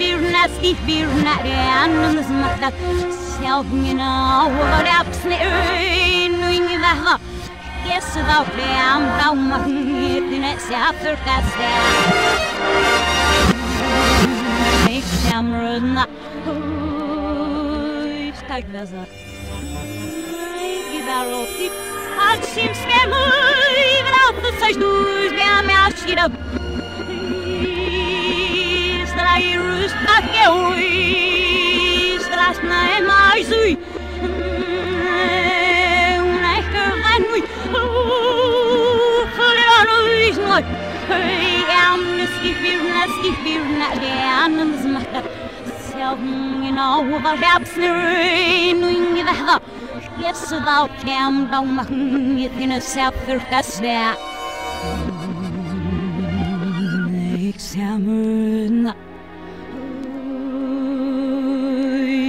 birbirine birbirine anımızmakta Sevgine uğraksın önüne ha Gesi davlayan davmanın yetine sehafır kase Ekşemrına Hiç kalkmezler Gider o ip Akşim şkemü Vraplı saç düz Bir ameş girip Shit up. Strairus, akeu, stras na mais ui. Yes, thou my in a du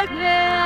Like that.